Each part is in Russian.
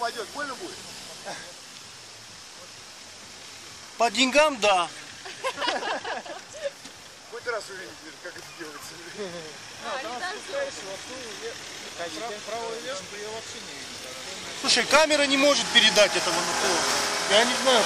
упадет, больно будет? По деньгам, да. Хоть раз увидеть, как это делается. Видел. Слушай, камера не может передать этого на то. Я не знаю.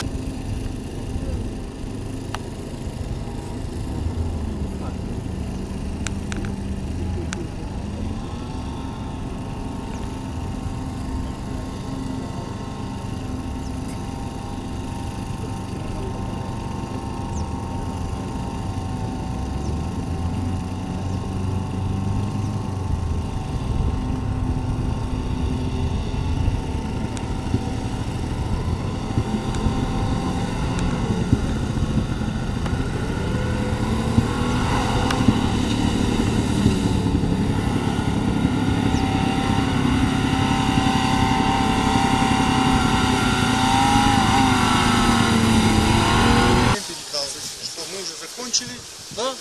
Что мы закончили, да?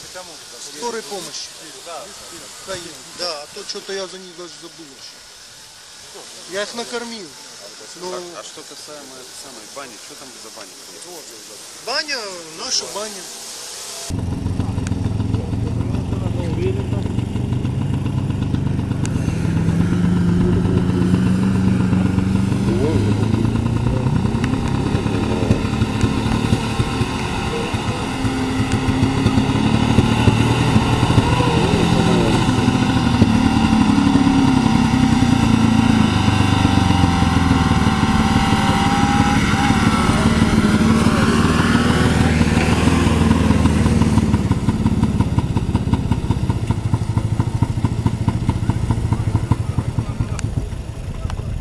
Скорой помощи. Да. Да, а то что-то я за них даже забыл вообще. Я их накормил. Ну, А что касаемо этой самой бани, что там за баня? баня, наша баня.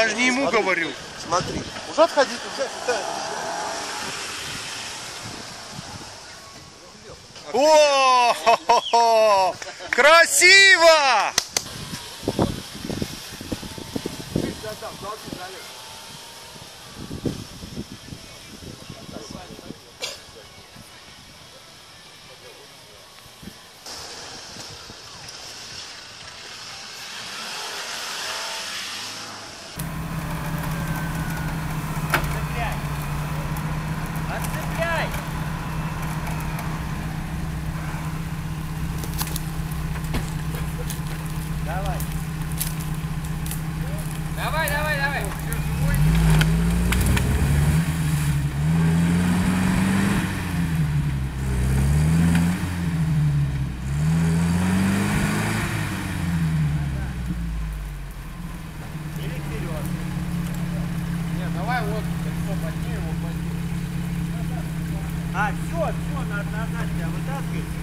Я же не ему говорю. Смотри, уже отходить, уже. О, хо-хо-хо! красиво! А, все, все, надо назад тебя вытаскивать.